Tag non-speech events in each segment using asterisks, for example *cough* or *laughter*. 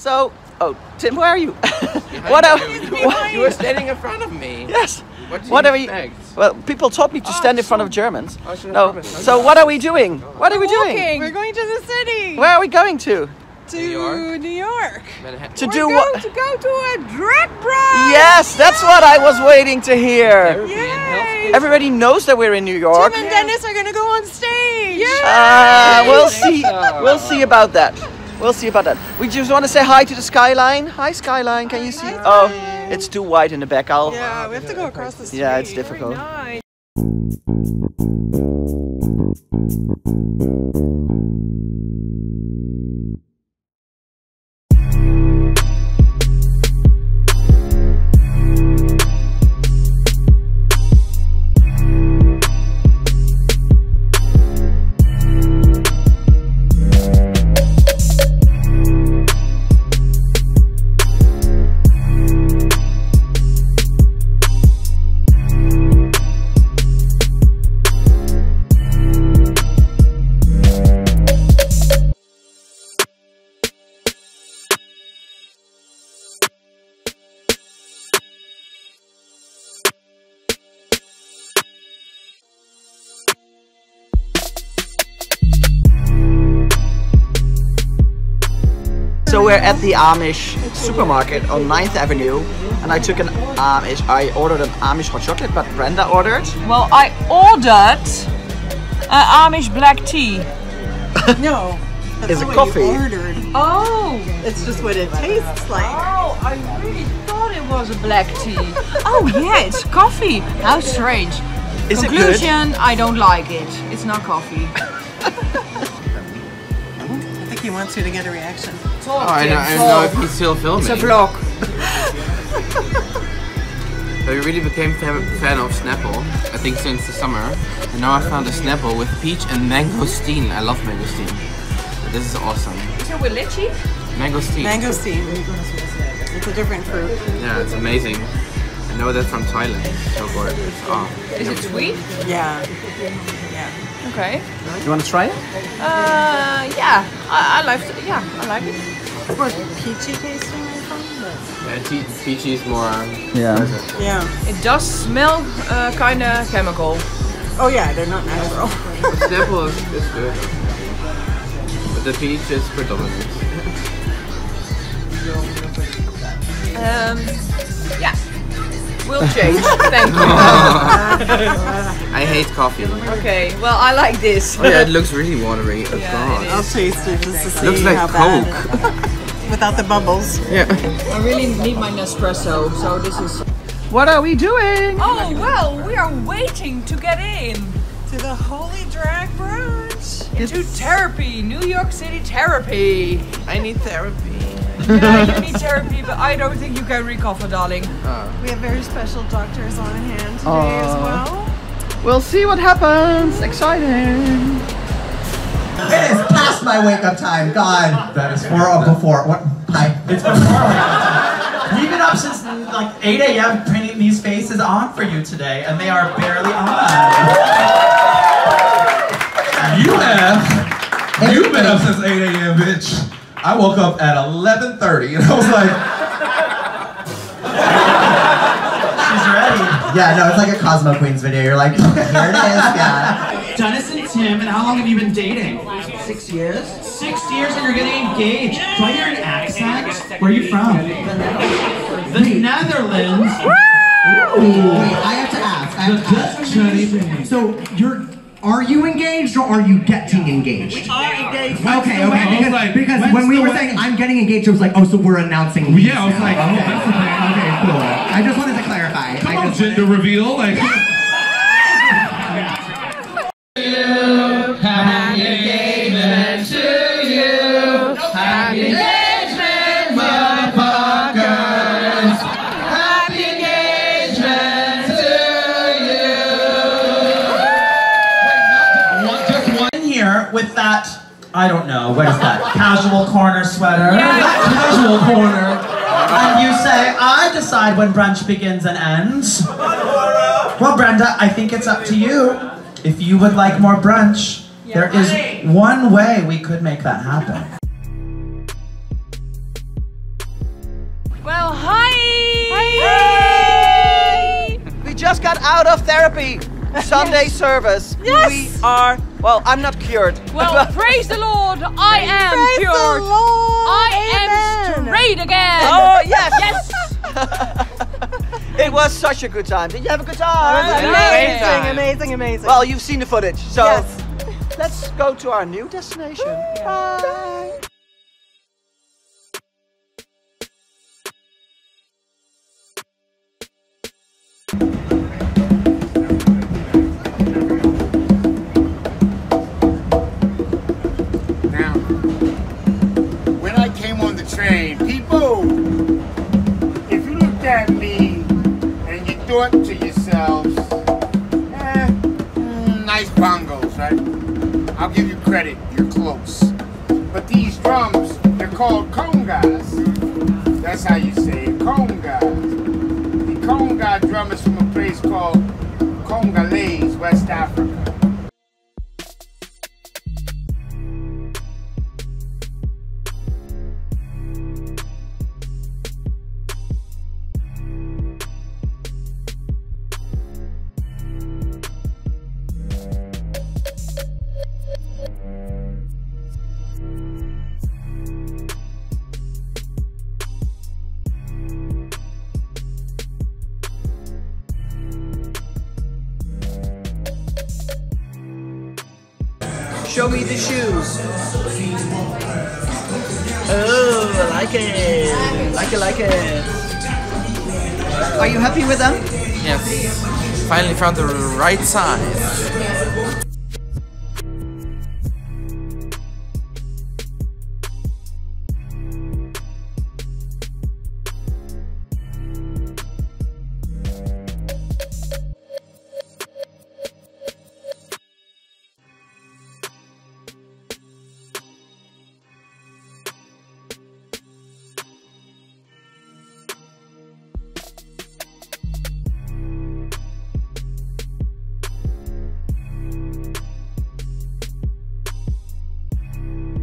So, oh, Tim, where are you? *laughs* what are What? You were standing in front of me. Yes. What, do you What are we? expect? Well, people taught me to stand in front of Germans. Oh, should No. promise? So what are we doing? What are we doing? We're going to the city. Where are we going to? to New York? New York. Manhattan. To We're do going what? to go to a drag brunch. Yes, that's what I was waiting to hear. Yay. Everybody knows that we're in New York. Tim and Dennis are gonna go on stage. Uh, we'll see. We'll see about that. We'll see about that. We just want to say hi to the skyline. Hi, skyline. Can you see? Hi, Oh, Skyline. it's too wide in the back. I'll. Yeah, we have to go across the street. Yeah, it's difficult. Very nice. So we're at the Amish supermarket on 9th Avenue, and I took an Amish. I ordered an Amish hot chocolate, but Brenda ordered. Well, I ordered an Amish black tea. *laughs* No. That's Is not it what you coffee? ordered. Oh, It's just what it tastes like. oh, I really thought it was a black tea. *laughs* oh yeah, it's coffee. How strange. Is it good? Conclusion, I don't like it. It's not coffee. *laughs* I he wants you to get a reaction. Oh, I know, I know if he's still filming. It's a vlog. *laughs* I really became fa- fan of Snapple, I think since the summer. And now I found a Snapple with peach and mangosteen. I love mangosteen. This is awesome. So with lychee? Mangosteen. Mangosteen. It's a different fruit. Yeah, it's amazing. I know that from Thailand. So gorgeous. Oh. Ah. Is it sweet? Yeah. Yeah. Okay. You want to try it? Uh, yeah, I, I like. It. Yeah, I like it. It's more peachy tasting, I think. But Yeah, tea- peachy is more. Yeah. pleasant. yeah. It does smell uh, kind of chemical. Oh yeah, they're not natural. Snapple is, is good. But the peach is predominant. Um, yeah. Will change. *laughs* Thank you. *laughs* I hate coffee. Okay. Well, I like this. Oh yeah, it looks really watery. *laughs* Oh Yeah, god. I'll taste it just to see Looks like how Coke. bad. Without the bubbles. Yeah. I really need my Nespresso, so this is. What are we doing? Oh well, we are waiting to get in To the Holy Drag Brunch. into therapy, New York City therapy. I need therapy. Yeah, you *laughs* need therapy, but I don't think you can recover, darling. We have very special doctors on hand today as well. We'll see what happens. Exciting. It is past my wake up time. God. That is Or uh, before. What? Hi. It's before We've been up since like 8 a.m. printing these faces on for you today, and they are barely on. You have. You've been up since 8 a.m., bitch. I woke up at 11:30, and I was like, She's ready. Yeah, no, it's like a Cosmo Queens video. You're like, *laughs* here it is, yeah. Dennis and Tim, and how long have you been dating? Six years. Six years, and you're getting engaged. Do I hear an accent? Where are you from? The Netherlands. Wait, I have to ask. I have to ask. So you're. Are you engaged or are you getting engaged? We are engaged. Okay, okay. Because, like, because when we were wedding? saying I'm getting engaged, it was like, oh, so we're announcing. Yeah, I was like, oh, okay. that's the thing. Okay, cool. I just wanted to clarify. Come I on, just gender reveal. Like. Just I don't know. What is that? *laughs* Casual corner sweater. That casual corner. And you say, I decide when brunch begins and ends. Well, Brenda, I think it's up to you. If you would like more brunch, there is one way we could make that happen. Well, hi! We just got out of therapy. *laughs* Sunday service. Yes. We are, well, I'm not cured. Well, *laughs* praise the Lord, I am Praise the cured. Lord. I Amen. am straight again. Oh, yes. Yes. *laughs* it was such a good time. Did you have a good time? Amazing. Amazing, amazing, amazing. Well, you've seen the footage, so Yes. let's go to our new destination. Bye. Now, credit, you're close. But these drums, they're called congas. That's how you say it, congas. The conga drum is from a place called Show me the shoes. Oh, I like it. Like it, like it. Are you happy with them? Yes. Finally found the right size.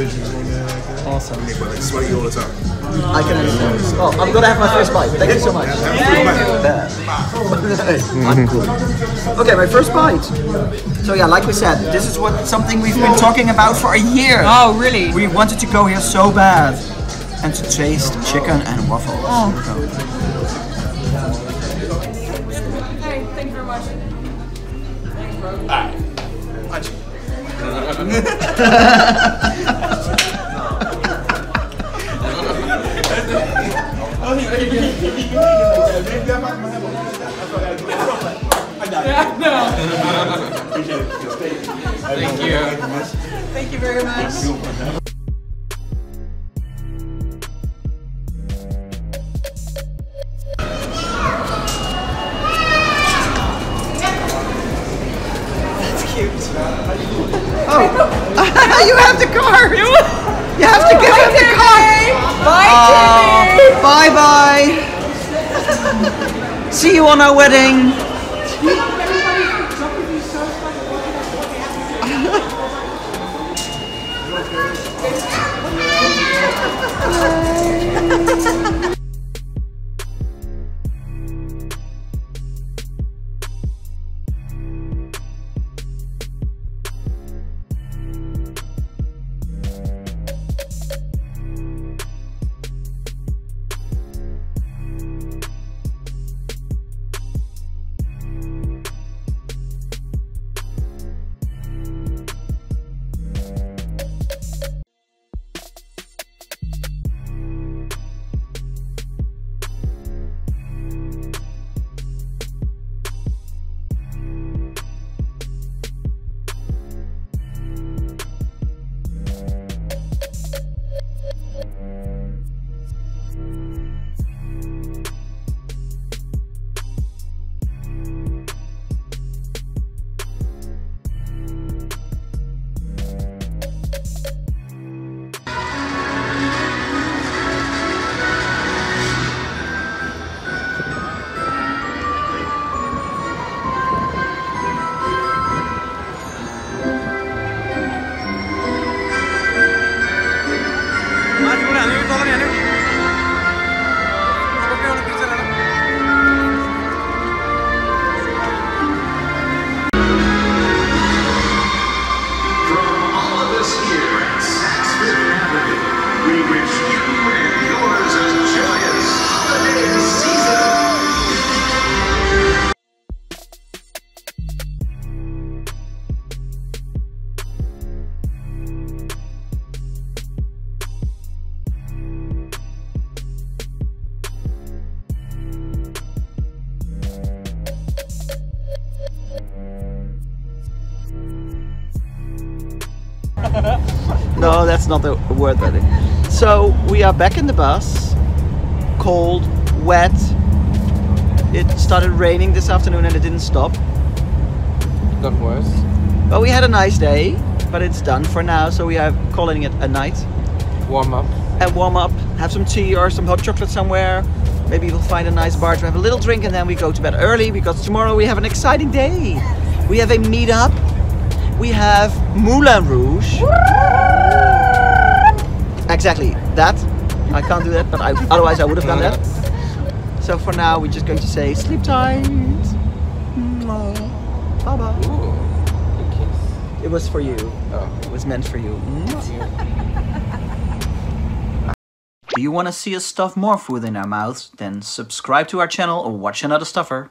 Awesome. I can understand. Oh, I'm gonna have my first bite. Thank you so much. *laughs* I'm cool. Okay, my first bite. So yeah, like we said, this is what something we've been talking about for a year. Oh, really? We wanted to go here so bad and to taste chicken and waffles. Oh. Hey, thank you very much. Thank *laughs* *laughs* you have the card. You have to give him the card. Bye, oh, Timmy. Uh, bye, bye. See you on our wedding. *laughs* Bye. No, that's not the word that it. So we are back in the bus. Cold, wet. It started raining this afternoon and it didn't stop. Got worse. But we had a nice day, but it's done for now, so we are calling it a night. Warm up. And warm up, have some tea or some hot chocolate somewhere. Maybe we'll find a nice bar to have a little drink and then we go to bed early because tomorrow we have an exciting day. We have a meetup. We have Moulin Rouge. Exactly, that. I can't do that, but I, otherwise I would have done that. So for now, we're just going to say sleep tight. Bye bye. Ooh. It was for you. Oh. It was meant for you. Do you want to see us stuff more food in our mouths? Then subscribe to our channel or watch another STUFR.